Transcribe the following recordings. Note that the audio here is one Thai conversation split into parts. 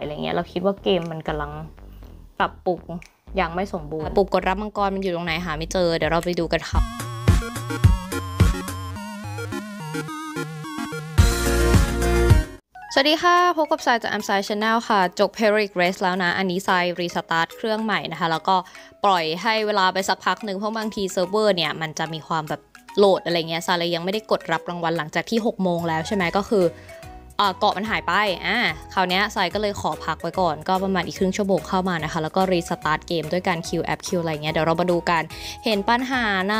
อะไรเงี้ยเราคิดว่าเกมมันกำลังปรับปรุงอย่างไม่สมบูรณ์ปุ่มกดรับมังกรมันอยู่ตรงไหนหาไม่เจอเดี๋ยวเราไปดูกันค่ะสวัสดีค่ะ พบกับสายจาก a m s i d e Channel ค่ะ จบ Heroic Race แล้วนะ อันนี้ทราย restart เครื่องใหม่นะคะ แล้วก็ปล่อยให้เวลาไปสักพักหนึ่งเพราะบางทีเซิร์ฟเวอร์เนี่ย มันจะมีความแบบ load อะไรเงี้ยซายเลยยังไม่ได้กดรับรางวัลหลังจากที่ 6 โมงแล้วใช่ไหมก็คือ เกาะมันหายไปอ่าคราวนี้ไซก็เลยขอพักไว้ก่อน ก็ประมาณอีกครึ่งชั่วโมงเข้ามานะคะ แล้วก็ restart เกมด้วยการ kill app kill อะไรเงี้ย เดี๋ยวเรามาดูกัน เห็นปัญหาใน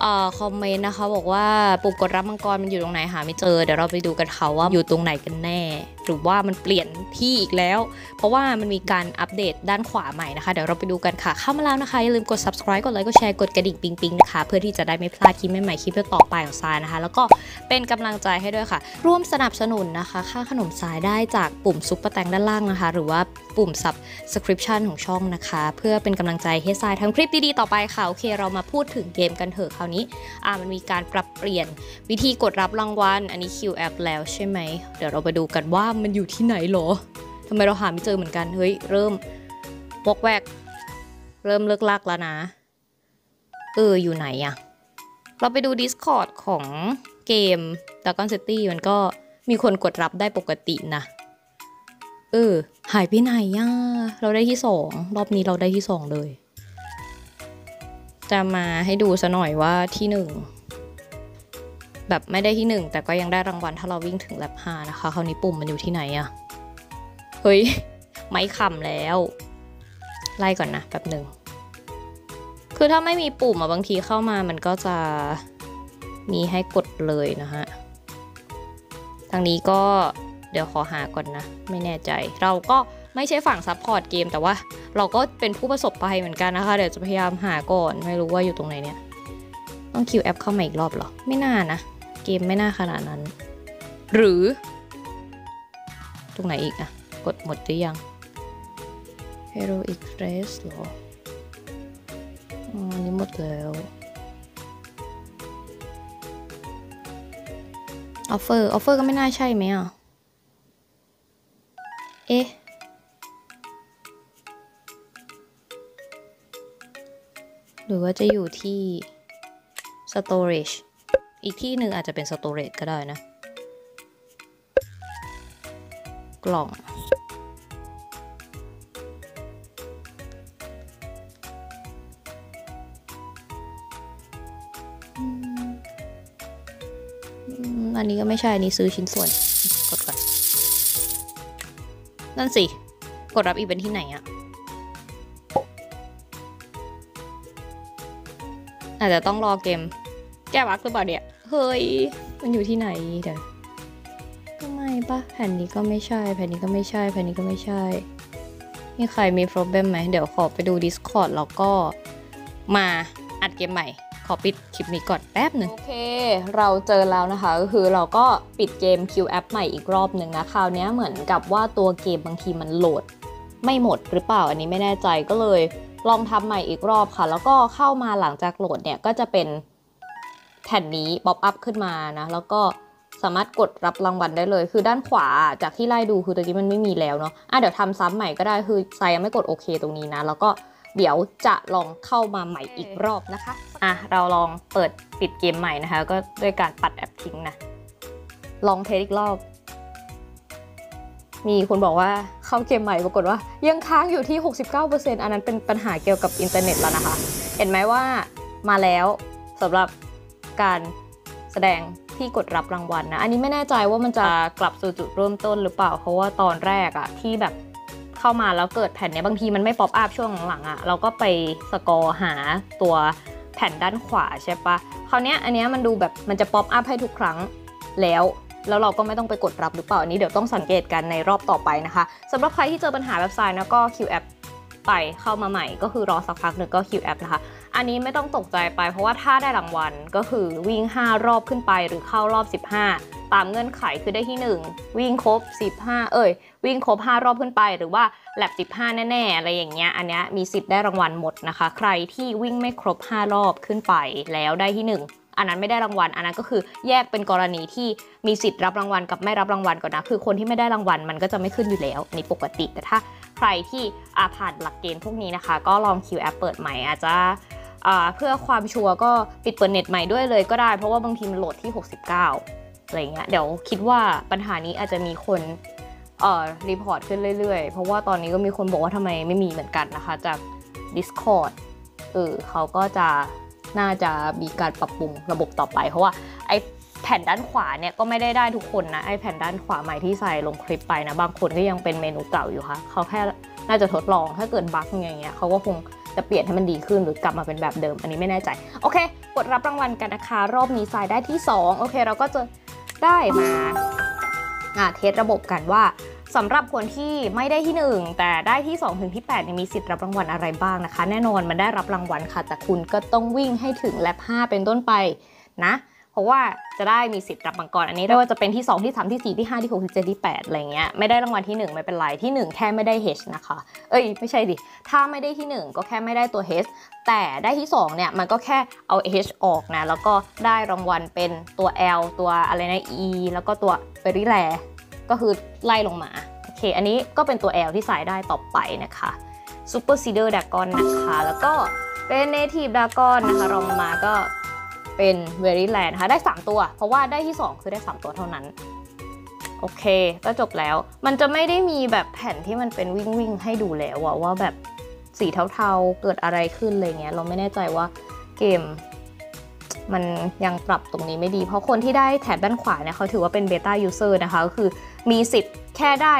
เอ่อ comment นะคะ บอกว่าปุ่มกดรับมังกรมันอยู่ตรงไหนหาไม่เจอ เดี๋ยวเราไปดูกันเขาว่าอยู่ตรงไหนกันแน่ หรือว่ามันเปลี่ยนที่อีกแล้ว เพราะว่ามันมีการอัปเดตด้านขวาใหม่นะคะ เดี๋ยวเราไปดูกันค่ะ เข้ามาแล้วนะคะอย่าลืมกด subscribe กดไลค์กดแชร์กดกระดิ่งปิ๊งปิงนะคะ เพื่อที่จะได้ไม่พลาดคลิปใหม่ๆคลิปต่อไปของทรายนะคะ แล้วก็เป็นกำลังใจให้ด้วยค่ะ ร่วมสนับสนุนนะคะ ค่าขนมทรายได้จากปุ่มซุปเปอร์แตงด้านล่างนะคะ หรือว่าปุ่ม subscription ของช่องนะคะ เพื่อเป็นกำลังใจให้ทรายทำคลิปดีๆต่อไปค่ะโอเค เรามาพูดถึงเกมกันเถอะคราวนี้อ่ามันมีการปรับเปลี่ยนวิธีกดรับรางวัล อันนี้ Q app แล้วใช่ไหมเดี๋ยวเราไปดูกันว่ามันอยู่ที่ไหนหรอทำไมเราหาไม่เจอเหมือนกัน เฮ้ย เริ่มวอกแวก เริ่มเลิกลักแล้วนะ เออ อยู่ไหนอะเราไปดู Discord ของเกม Dragon City มันก็มีคนกดรับได้ปกตินะ เออ หายไปไหนย่ะเราได้ที่สอง รอบนี้เราได้ที่สองเลย จะมาให้ดูซะหน่อยว่าที่หนึ่ง แบบไม่ได้ที่หนึ่งแต่ก็ยังได้รางวัลถ้าเราวิ่งถึงแลบห้านะคะ คราวนี้ปุ่มมันอยู่ที่ไหนอะเฮ้ย ไม่คำแล้ว ไล่ก่อนนะแป๊บหนึ่ง คือถ้าไม่มีปุ่มอะบางทีเข้ามามันก็จะมีให้กดเลยนะฮะ ทางนี้ก็เดี๋ยวขอหาก่อนนะ ไม่แน่ใจ เราก็ไม่ใช่ฝั่ง support เกม แต่ว่า เราก็เป็นผู้ประสบภัยเหมือนกันนะคะ เดี๋ยวจะพยายามหาก่อน ไม่รู้ว่าอยู่ตรงไหนเนี่ย ต้อง kill app เข้ามาอีกรอบหรอ ไม่น่านะ เกมไม่น่าขนาดนั้น หรือ ตรงไหนอีกอะกดหมดหรือยัง Heroic Race เหรออ๋ออันนี้หมดแล้ว offer offer ก็ไม่น่าใช่ไหมอะ เอ๊ะหรือว่าจะอยู่ที่ storage อีกที่หนึ่งอาจจะเป็น storage ก็ได้นะ กล่อง อันนี้ก็ไม่ใช่ อันนี้ซื้อชิ้นส่วน กดก่อน นั่นสิ กดรับอีกเป็นที่ไหนอะอาจจะต้องรอเกม แก้บั๊กหรือเปล่าเนี่ย เฮ้ย มันอยู่ที่ไหนเดี๋ยวก็ไม่ปะแผ่นนี้ก็ไม่ใช่ แผ่นนี้ก็ไม่ใช่ แผ่นนี้ก็ไม่ใช่ มีใครมี problem ไหม เดี๋ยวขอไปดู Discord แล้วก็มาอัดเกมใหม่ ขอปิดคลิปนี้ก่อนแป๊บหนึ่งโอเค เราเจอแล้วนะคะ ก็คือเราก็ปิดเกม Q App ใหม่อีกรอบหนึ่งนะ คราวนี้เหมือนกับว่าตัวเกมบางทีมันโหลด ไม่หมดหรือเปล่า อันนี้ไม่แน่ใจก็เลยลองทำใหม่อีกรอบค่ะ แล้วก็เข้ามาหลังจาก load เนี่ยก็จะเป็น แผ่นนี้ pop up ขึ้นมานะ แล้วก็สามารถกดรับรางวัลได้เลย คือด้านขวาจากที่ไล่ดูคือตะกี้มันไม่มีแล้วเนาะอะเดี๋ยวทำซ้ำใหม่ก็ได้คือไซยังไม่กดโอเคตรงนี้นะ แล้วก็เดี๋ยวจะลองเข้ามาใหม่อีกรอบนะคะ อะเราลองเปิดปิดเกมใหม่นะคะ ก็ด้วยการปัดแอปทิ้งนะ ลอง test อีกรอบ มีคนบอกว่าเข้าเกมใหม่ปรากฏว่า ยังค้างอยู่ที่ 69%อันนั้นเป็นปัญหาเกี่ยวกับอินเทอร์เน็ตแล้วนะคะ เห็นไหมว่ามาแล้วสำหรับ การแสดงที่กดรับรางวัลนะ อันนี้ไม่แน่ใจว่ามันจะกลับสู่จุดเริ่มต้นหรือเปล่า เพราะว่าตอนแรกอะที่แบบเข้ามาแล้วเกิดแผ่นเนี้ยบางทีมันไม่ pop up ช่วงหลังๆอะเราก็ไป scroll หาตัวแผ่นด้านขวาใช่ปะคราวเนี้ยอันเนี้ยมันดูแบบมันจะ pop up ให้ทุกครั้งแล้ว แล้วเราก็ไม่ต้องไปกดรับหรือเปล่าอันนี้เดี๋ยวต้องสังเกตกันในรอบต่อไปนะคะสำหรับใครที่เจอปัญหาแบบไซน์นะก็ Q app ไปเข้ามาใหม่ก็คือรอสักพักหนึ่งก็ Q app นะคะ อันนี้ไม่ต้องตกใจไป เพราะว่าถ้าได้รางวัลก็คือวิ่ง 5 รอบขึ้นไปหรือเข้ารอบ 15 ตามเงื่อนไขคือได้ที่ 1 วิ่งครบ 15 เอ้ยวิ่งครบ 5 รอบขึ้นไป หรือว่าแลบ15 แน่ๆ อะไรอย่างเงี้ย อันเนี้ยมีสิทธิ์ได้รางวัลหมดนะคะ ใครที่วิ่งไม่ครบ 5 รอบขึ้นไปแล้วได้ที่ 1อันนั้นไม่ได้รางวัล อันนั้นก็คือแยกเป็นกรณีที่มีสิทธิ์รับรางวัลกับไม่รับรางวัลก่อนนะ คือคนที่ไม่ได้รางวัลมันก็จะไม่ขึ้นอยู่แล้วในปกติ แต่ถ้าใครที่อาผ่านหลักเกณฑ์พวกนี้นะคะ ก็ลอง kill app เปิดใหม่อาจจะ เพื่อความชัวร์ก็ปิดเปิดเน็ตใหม่ด้วยเลยก็ได้ เพราะว่าบางทีมัน load ที่ 69 อะไรเงี้ย เดี๋ยวคิดว่าปัญหานี้อาจจะมีคนเอ่อ report ขึ้นเรื่อยๆ เพราะว่าตอนนี้ก็มีคนบอกว่าทำไมไม่มีเหมือนกันนะคะ จาก Discord เออเขาก็จะน่าจะมีการปรับปรุงระบบต่อไป เพราะว่าไอแผ่นด้านขวาเนี่ยก็ไม่ได้ได้ทุกคนนะไอแผ่นด้านขวาใหม่ที่ใส่ลงคลิปไปนะ บางคนก็ยังเป็นเมนูเก่าอยู่ค่ะ เขาแค่น่าจะทดลองถ้าเกิดบั๊กอย่างเงี้ยเขาก็คง จะเปลี่ยนให้มันดีขึ้นหรือกลับมาเป็นแบบเดิม อันนี้ไม่แน่ใจ โอเค กดรับรางวัลกันนะคะ รอบนี้ทรายได้ที่ 2 โอเค เราก็จะได้มาอ่าเทสระบบกันว่าสำหรับคนที่ไม่ได้ที่ 1 แต่ได้ที่ 2 ถึงที่8มีสิทธิ์รับรางวัลอะไรบ้างนะคะ แน่นอนมันได้รับรางวัลค่ะแต่คุณก็ต้องวิ่งให้ถึงแลบ5เป็นต้นไปนะ เพราะว่าจะได้มีสิทธิ์รับมังกรอันนี้ไม่ว่าจะเป็นที่ 2 ที่ 3 ที่ 4 ที่ 5 ที่ 6 ที่7ที่8อะไรเงี้ยไม่ได้รางวัลที่ 1 ไม่เป็นไรที่ 1 แค่ไม่ได้ H นะคะ เอ้ยไม่ใช่ดิ ถ้าไม่ได้ที่ 1 ก็แค่ไม่ได้ตัว H แต่ได้ที่ 2 เนี่ย มันก็แค่เอา H ออกนะ แล้วก็ได้รางวัลเป็นตัว L ตัวอะไรนะ E แล้วก็ตัว Very Rare ก็คือไล่ลงมาโอเค อันนี้ก็เป็นตัว L ที่ใส่ได้ต่อไปนะคะ Super Cedar Dragon นะคะ แล้วก็เป็น Native Dragon นะคะรองมาก็ เป็น Very Land นะคะได้ 3 ตัว เพราะว่าได้ที่ 2 คือได้ 3 ตัวเท่านั้น โอเค ก็จบแล้ว มันจะไม่ได้มีแบบแผ่นที่มันเป็นวิ่งวิ่งให้ดูแล้วอะว่าแบบสีเทาๆ เกิดอะไรขึ้นอะไรเงี้ย เราไม่แน่ใจว่าเกมมันยังปรับตรงนี้ไม่ดี เพราะคนที่ได้แถบด้านขวาเนี่ยเขาถือว่าเป็น beta user นะคะ ก็คือมีสิทธิ์แค่ได้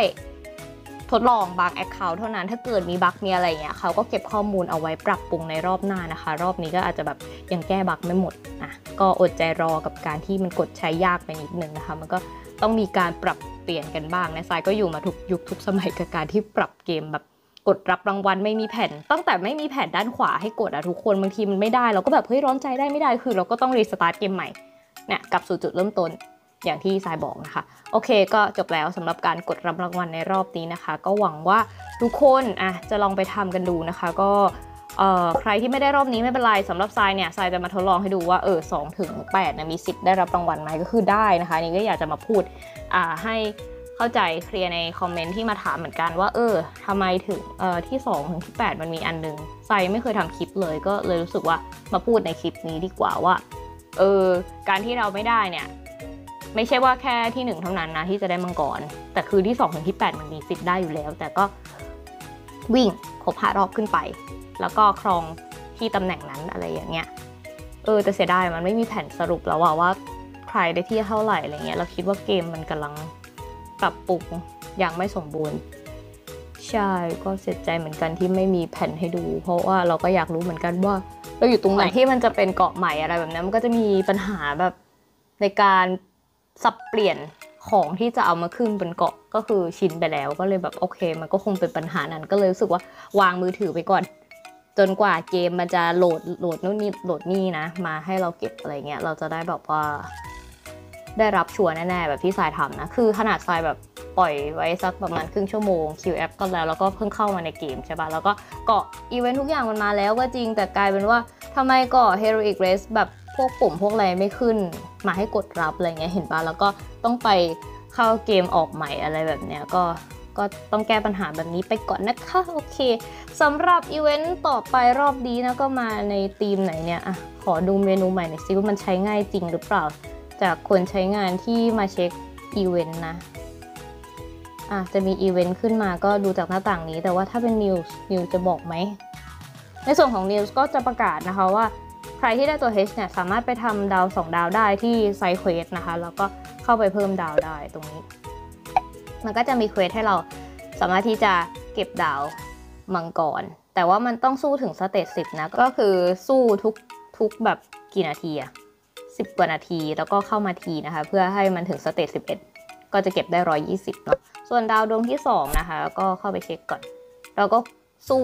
ทดลองบาง Account เท่านั้นถ้าเกิดมี bug มีอะไรเงี้ยเขาก็เก็บข้อมูลเอาไว้ปรับปรุงในรอบหน้านะคะ รอบนี้ก็อาจจะแบบยังแก้ bug ไม่หมดอะก็อดใจรอกับการที่มันกดใช้ยากไปนิดนึงนะคะ มันก็ต้องมีการปรับเปลี่ยนกันบ้างนะสายก็อยู่มาทุกยุคทุกสมัยกับการที่ปรับเกมแบบกดรับรางวัลไม่มีแผ่น ตั้งแต่ไม่มีแผ่นด้านขวาให้กดอะทุกคนบางทีมันไม่ได้เราก็แบบเฮ้ยร้อนใจได้ไม่ได้คือ เราก็ต้องรีสตาร์ทเกมใหม่เนี่ยกลับสู่จุดเริ่มต้น อย่างที่สายบอกนะคะ โอเคก็จบแล้วสำหรับการกดรับรางวัลในรอบนี้นะคะ ก็หวังว่าทุกคนอะจะลองไปทำกันดูนะคะ ก็ใครที่ไม่ได้รอบนี้ไม่เป็นไรสำหรับทรายเนี่ยทรายจะมาทดลองให้ดูว่าเออสองถึงแปดนะมีสิทธิ์ได้รับรางวัลไหมก็คือได้นะคะนี่ก็อยากจะมาพูดอ่าให้เข้าใจเคลียร์ในคอมเมนต์ที่มาถามเหมือนกันว่าเออทำไมถึงเอ่อที่2ถึงที่8มันมีอันนึงทรายไม่เคยทำคลิปเลยก็เลยรู้สึกว่ามาพูดในคลิปนี้ดีกว่าว่าเออการที่เราไม่ได้เนี่ย ไม่ใช่ว่าแค่ที่ 1 เท่านั้นนะที่จะได้มังกร แต่คือที่2ถึงที่ 8 มันมีสิทธิ์ได้อยู่แล้ว แต่ก็วิ่งครบห้ารอบขึ้นไป แล้วก็ครองที่ตำแหน่งนั้นอะไรอย่างเงี้ยเออแต่เสียดายมันไม่มีแผนสรุปแล้วว่าว่าใครได้ที่เท่าไหร่อะไรเงี้ยเราคิดว่าเกมมันกำลังปรับปรุงอย่างไม่สมบูรณ์ใช่ก็เสียใจเหมือนกันที่ไม่มีแผ่นให้ดู เพราะว่าเราก็อยากรู้เหมือนกันว่าเราอยู่ตรงไหนที่มันจะเป็นเกาะใหม่อะไรแบบนั้นมันก็จะมีปัญหาแบบในการ สับเปลี่ยนของที่จะเอามาขึ้นบนเกาะก็คือชินไปแล้วก็เลยแบบโอเค มันก็คงเป็นปัญหานั้นก็เลยรู้สึกว่าวางมือถือไปก่อน จนกว่าเกมมันจะโหลดโหลดนู่นนี่โหลดนี่นะ มาให้เราเก็บอะไรเงี้ยเราจะได้แบบว่า ได้รับชัวร์แน่ๆแบบที่สายทำนะ คือขนาดสายแบบปล่อยไว้สักประมาณครึ่งชั่วโมง QF ก็แล้วแล้วก็เพิ่งเข้ามาในเกมใช่ปะแล้วก็เกาะอีเวนต์ทุกอย่างมันมาแล้วก็จริงแต่กลายเป็นว่าทำไมเกาะ Heroic Race แบบ พวกปุ่มพวกอะไรไม่ขึ้นมาให้กดรับอะไรเงี้ยเห็นปะแล้วก็ต้องไปเข้าเกมออกใหม่อะไรแบบเนี้ยก็ก็ต้องแก้ปัญหาแบบนี้ไปก่อนนะคะโอเคสำหรับอีเวนต์ต่อไปรอบนี้นะก็มาในธีมไหนเนี่ยอะขอดูเมนูใหม่หน่อยซิว่ามันใช้ง่ายจริงหรือเปล่า จากคนใช้งานที่มา check event นะอะจะมีอีเวนต์ขึ้นมาก็ดูจากหน้าต่างนี้ แต่ว่าถ้าเป็น news news จะบอกไหมในส่วนของ news ก็จะประกาศนะคะว่า ใครที่ได้ตัว H เนี่ยสามารถไปทำดาว 2 ดาวได้ที่ side quest นะคะ แล้วก็เข้าไปเพิ่มดาวได้ตรงนี้ มันก็จะมี quest ให้เราสามารถที่จะเก็บดาวมังกร แต่ว่ามันต้องสู้ถึง stage สินะ ก็คือสู้ทุกทุกแบบกี่นาทีอะสิบกว่านาทีแล้วก็เข้ามาทีนะคะ เพื่อให้มันถึง stage สิบเอ็ดก็จะเก็บได้ร้อยยี่สิบเนาะ ส่วนดาวดวงที่สองนะคะ ก็เข้าไปเช็คก่อน เราก็สู้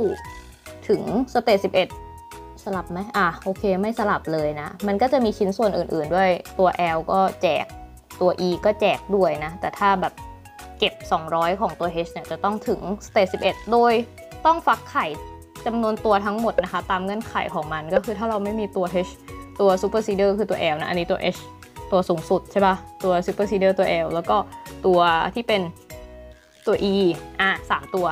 ถึง stage สิบเอ็ด สลับไหมอะโอเคไม่สลับเลยนะ มันก็จะมีชิ้นส่วนอื่นๆ ด้วยตัว L ก็แจกตัว E ก็แจกด้วยนะ แต่ถ้าแบบเก็บ 200 ของตัว H เนี่ยจะต้องถึงสเตจ11 โดยต้องฟักไข่จำนวนตัวทั้งหมดนะคะ ตามเงื่อนไขของมันก็คือถ้าเราไม่มีตัว H ตัว super seeder คือตัว L นะ อันนี้ตัว H ตัวสูงสุดใช่ปะตัว super seeder ตัว L แล้วก็ตัวที่เป็นตัว E อะสามตัว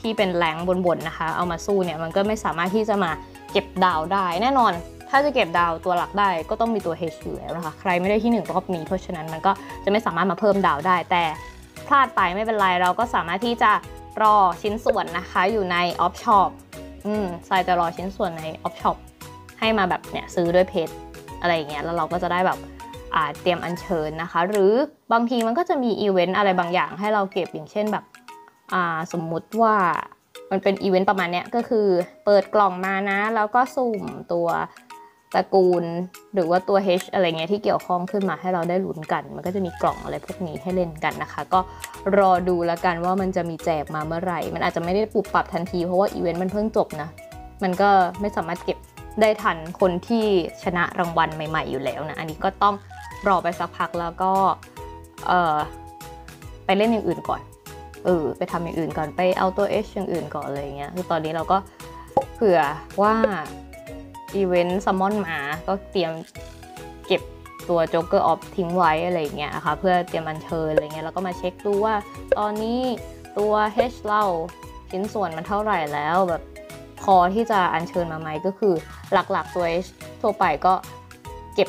ที่เป็นแรงบนๆนะคะ เอามาสู้เนี่ยมันก็ไม่สามารถที่จะมา เก็บดาวได้แน่นอน ถ้าจะเก็บดาวตัวหลักได้ก็ต้องมีตัว H อยู่แล้วนะคะ ใครไม่ได้ที่1รอบนี้เพราะฉะนั้นมันก็จะไม่สามารถมาเพิ่มดาวได้ แต่พลาดไปไม่เป็นไรเราก็สามารถที่จะรอชิ้นส่วนนะคะอยู่ใน Off Shop อืมทรายจะรอชิ้นส่วนใน Off Shop ให้มาแบบเนี่ยซื้อด้วยเพชรอะไรอย่างเงี้ยแล้วเราก็จะได้แบบเตรียมอัญเชิญนะคะ หรือบางทีมันก็จะมีอีเวนต์อะไรบางอย่างให้เราเก็บอย่างเช่นแบบสมมุติว่า มันเป็นอีเวนต์ประมาณเนี้ยก็คือเปิดกล่องมานะ แล้วก็สุ่มตัวตระกูลหรือว่าตัว H อะไรเงี้ยที่เกี่ยวข้องขึ้นมาให้เราได้ลุ้นกัน มันก็จะมีกล่องอะไรพวกนี้ให้เล่นกันนะคะ ก็รอดูแล้วกันว่ามันจะมีแจกมาเมื่อไหร่ มันอาจจะไม่ได้ปรับปรับทันทีเพราะว่าอีเวนต์มันเพิ่งจบนะ มันก็ไม่สามารถเก็บได้ทันคนที่ชนะรางวัลใหม่ ๆอยู่แล้วนะ อันนี้ก็ต้องรอไปสักพักแล้วก็เออไปเล่นอย่างอื่นก่อน เออไปทำอย่างอื่นก่อนไปเอาตัว H อย่างอื่นก่อนอะไรเงี้ยคือตอนนี้เราก็เผื่อว่า event summon มาก็เตรียมเก็บตัว Joker Orb ทิ้งไว้อะไรเงี้ยนะคะเพื่อเตรียมอัญเชิญอะไรเงี้ยแล้วก็มาเช็คดูว่า ตอนนี้ตัว H เราชิ้นส่วนมันเท่าไหร่แล้วแบบพอที่จะอัญเชิญมาไหมก็คือหลักๆตัว H ทั่วไปก็เก็บ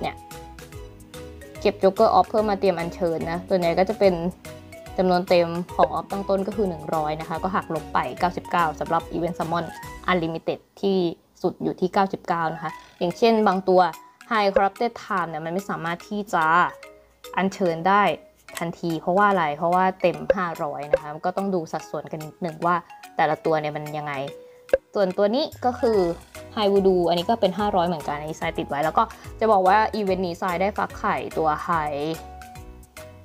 เนี่ยเก็บ Joker Orb เพื่อมาเตรียมอัญเชิญนะตัวนี้ก็จะเป็น จำนวนเต็มของ Off ตั้งต้นก็คือ 100 นะคะ ก็หักลบไป 99สำหรับ Event Summon Unlimited ที่สุดอยู่ที่ 99 นะคะ อย่างเช่นบางตัว High Corrupted Time เนี่ยมันไม่สามารถที่จะอัญเชิญได้ทันทีเพราะว่าอะไร เพราะว่าเต็ม 500 นะคะ ก็ต้องดูสัดส่วนกันนิดหนึ่งว่าแต่ละตัวเนี่ยมันยังไง ส่วนตัวนี้ก็คือไฮวูดูอันนี้ก็เป็น 500 เหมือนกัน อันนี้ทรายติดไว้ แล้วก็จะบอกว่าอีเวนต์นี้ทรายได้ฟักไข่ตัวไฮ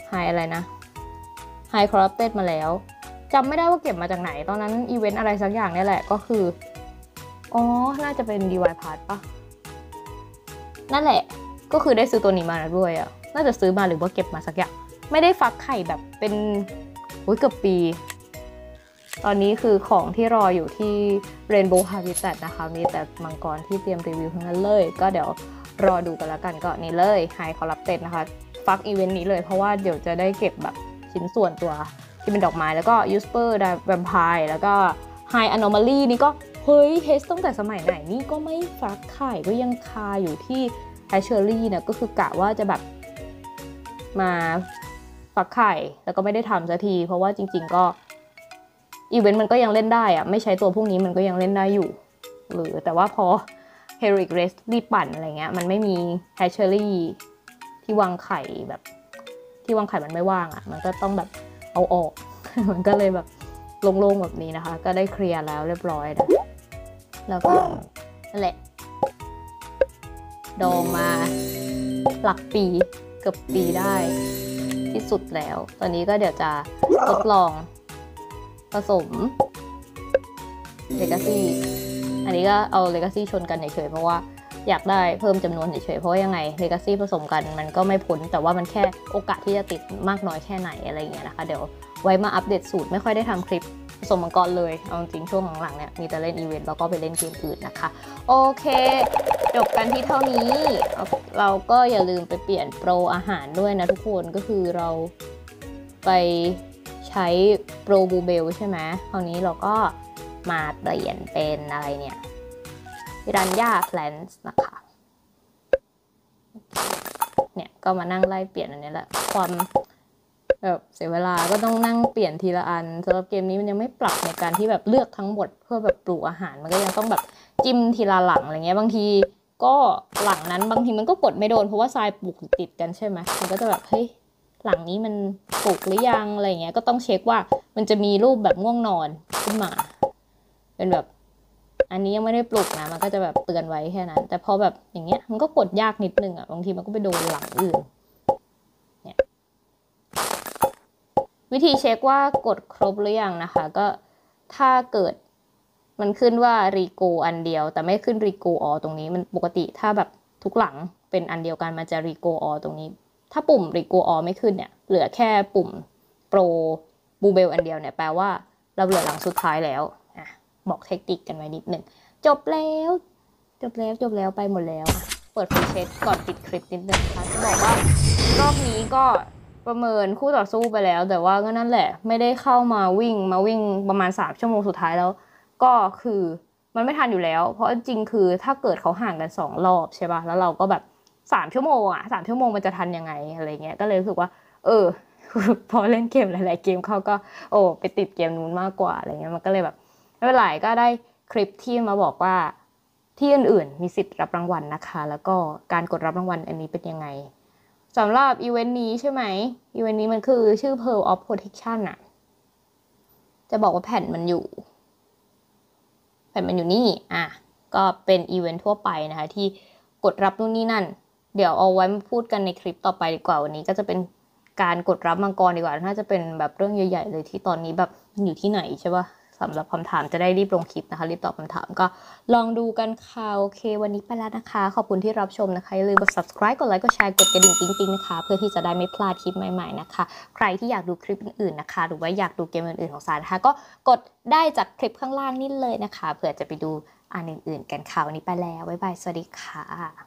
ไฮอะไรนะ ไฮคอร์รัปเต็ดมาแล้วจำไม่ได้ว่าเก็บมาจากไหน ตอนนั้นอีเวนต์อะไรสักอย่างเนี่ยแหละก็คือ อ๋อ น่าจะเป็น DY p a r t ปะนั่นแหละ ก็คือได้ซื้อตัวนี้มาด้วยอะ่ะน่าจะซื้อมาหรือว่าเก็บมาสักอย่าง ไม่ได้ฟักไข่แบบเป็นโอ้ยเกือบปี ตอนนี้คือของที่รออยู่ที่ Rainbow Habitat นะคะ มีแต่มังกรที่เตรียมรีวิวทั้งนั้นเลย ก็เดี๋ยวรอดูกันแล้วกันก็นี่เลย High Corrupted นะคะ ฟักอีเวนต์นี้เลยเพราะว่าเดี๋ยวจะได้เก็บแบบ ชิ้นส่วนตัวที่เป็นดอกไม้แล้วก็ Usurper Vampire แล้วก็ High Anomaly นี่ก็ เฮ้ย test ตั้งแต่สมัยไหนนี่ก็ไม่ฟักไข่ก็ยังคาอยู่ที่ High Cherry เนี่ยก็คือกะว่าจะแบบมาฟักไข่แล้วก็ไม่ได้ทำสักที เพราะว่าจริง ๆ ก็อีเวนต์มันก็ยังเล่นได้อะไม่ใช้ตัวพวกนี้มันก็ยังเล่นได้อยู่ หรือแต่ว่าพอ h e r i c Race รีบปั่นอะไรเงี้ยมันไม่มี h a c h e r y ที่วางไข่แบบ ที่วางไข่มันไม่ว่างอะ่ะ มันก็ต้องแบบเอาออก มันก็เลยแบบโล่งๆแบบนี้นะคะ ก็ได้เคลียร์แล้วเรียบร้อยนะแล้วก็นั่นแหละ ดองมาหลักปีเกือบปีได้ที่สุดแล้ว ตอนนี้ก็เดี๋ยวจะทดลองผสม Legacy อันนี้ก็เอา Legacy ชนกันเฉยๆเพราะว่า อยากได้เพิ่มจำนวนเฉยๆเพราะยังไง Legacy ผสมกันมันก็ไม่พ้น แต่ว่ามันแค่โอกาสที่จะติดมากน้อยแค่ไหนอะไรอย่างเงี้ยนะคะ เดี๋ยวไว้มาอัปเดตสูตรไม่ค่อยได้ทำคลิปผสมมังกรเลยเอาจริงช่วงหลังๆเนี่ยมีแต่เล่นอีเวนต์แล้วก็ไปเล่นเกมอื่นนะคะ โอเค จบกันที่เท่านี้ เราก็อย่าลืมไปเปลี่ยนโปรอาหารด้วยนะทุกคนก็คือเราไปใช้โปรบูเบลใช่ไหมคราวนี้เราก็มาเปลี่ยนเป็นอะไรเนี่ย รันย่าแพลนส์นะคะเนี่ยก็มานั่งไล่เปลี่ยนอันนี้แหละ ความแบบเสียเวลาก็ต้องนั่งเปลี่ยนทีละอันสำหรับเกมนี้มันยังไม่ปรับในการที่แบบเลือกทั้งหมดเพื่อแบบปลูกอาหารมันก็ยังต้องแบบจิ้มทีละหลังอะไรเงี้ยบางทีก็หลังนั้นบางทีมันก็กดไม่โดนเพราะว่าทรายปลูกติดกันใช่ไหมมันก็จะแบบเฮ้ยหลังนี้มันปลูกหรือยังอะไรเงี้ยก็ต้องเช็คว่ามันจะมีรูปแบบง่วงนอนขึ้นมา เป็นแบบ อันนี้ยังไม่ได้ปลุกนะมันก็จะแบบเตือนไว้แค่นั้น แต่พอแบบอย่างเงี้ยมันก็กดยากนิดนึงอะบางทีมันก็ไปโดนหลังอื่นเนี่ยวิธีเช็คว่ากดครบหรือยังนะคะ ก็ถ้าเกิดมันขึ้นว่ารีโกอันเดียว แต่ไม่ขึ้นรีโกออตรงนี้มันปกติถ้าแบบทุกหลังเป็นอันเดียวกันมันจะรีโกออตรงนี้ ถ้าปุ่มรีโกออไม่ขึ้นเนี่ยเหลือแค่ปุ่มโปรบูเบลอันเดียวเนี่ยแปลว่าเราเหลือหลังสุดท้ายแล้ว บอกเทคนิคกันไว้นิดหนึ่ง จบแล้ว จบแล้วจบแล้วไปหมดแล้ว เปิดไฟเช็คก่อนปิดคลิปนิดนึงนะคะจะบอกว่ารอบนี้ก็ประเมินคู่ต่อสู้ไปแล้ว แต่ว่าก็นั่นแหละ ไม่ได้เข้ามาวิ่งมาวิ่งประมาณ 3 ชั่วโมงสุดท้ายแล้ว ก็คือมันไม่ทันอยู่แล้ว เพราะจริงคือถ้าเกิดเขาห่างกัน 2 รอบใช่ป่ะแล้วเราก็แบบ 3 ชั่วโมงอะสามชั่วโมงมันจะทันยังไงอะไรเงี้ยก็เลยรู้สึกว่า เออพอเล่นเกมหลาย ๆ เกมเขาก็ โอ้ไปติดเกมนู้นมากกว่าอะไรเงี้ยมันก็เลยแบบ ไม่เป็นไรก็ได้คลิปที่มาบอกว่าที่อื่นๆ มีสิทธิ์รับรางวัลนะคะ แล้วก็การกดรับรางวัลอันนี้เป็นยังไงสำหรับอีเวนต์นี้ใช่ไหมอีเวนต์นี้มันคือชื่อ Pearl of Protection อะจะบอกว่าแผ่นมันอยู่ แผ่นมันอยู่นี่อะก็เป็นอีเวนต์ทั่วไปนะคะ ที่กดรับนู่นนี่นั่น เดี๋ยวเอาไว้มาพูดกันในคลิปต่อไปดีกว่าวันนี้ก็จะเป็นการกดรับมังกรดีกว่าน่าจะเป็นแบบเรื่องใหญ่ๆเลยที่ตอนนี้แบบมันอยู่ที่ไหนใช่ปะ สำหรับคำถามจะได้รีบลงคลิปนะคะ รีบตอบคำถามก็ลองดูกันค่ะโอเค วันนี้ไปแล้วนะคะ ขอบคุณที่รับชมนะคะ อย่าลืมกด subscribe กดไลค์กดแชร์กดกระดิ่งติ๊งๆนะคะ เพื่อที่จะได้ไม่พลาดคลิปใหม่ๆนะคะ ใครที่อยากดูคลิปอื่นๆนะคะ หรือว่าอยากดูเกมอื่นๆของสารนะคะก็กดได้จากคลิปข้างล่างนี่เลยนะคะเผื่อจะไปดูอันอื่นๆกันค่ะวันนี้ไปแล้วบ๊ายบายสวัสดีค่ะ